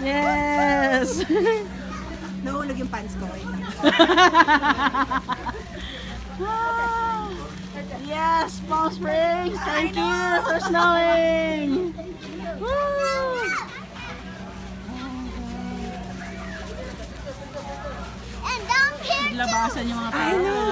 Yes! Nahulog yung pants ko. Yes, Palm Springs! Thank you for snowing! Woo! And down here. Labasan yung mga tao. I know.